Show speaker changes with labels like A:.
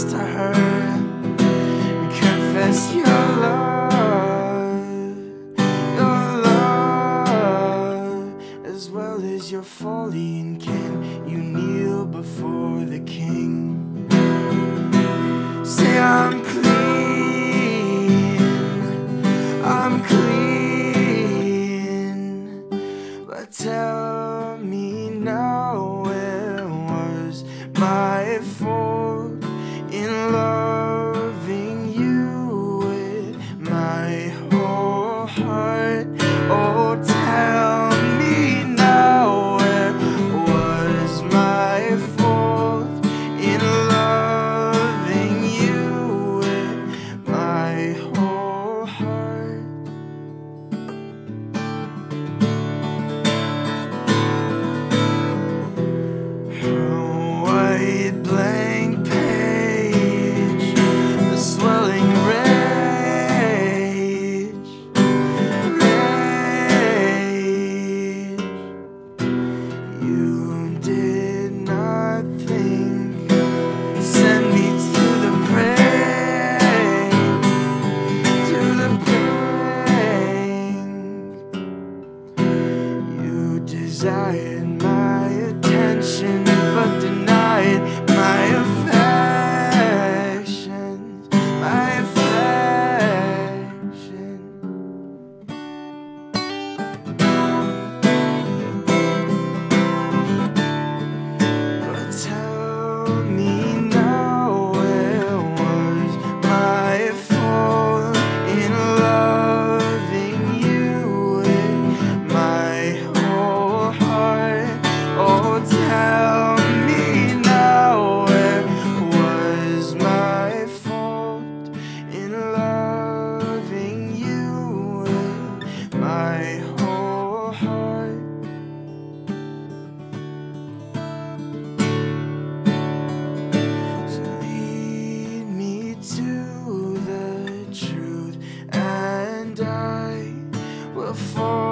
A: next to her? Confess your love, your love, as well as your folly, and can you kneel before the king? Say I'm clean, I'm clean, but tell me now where was my before.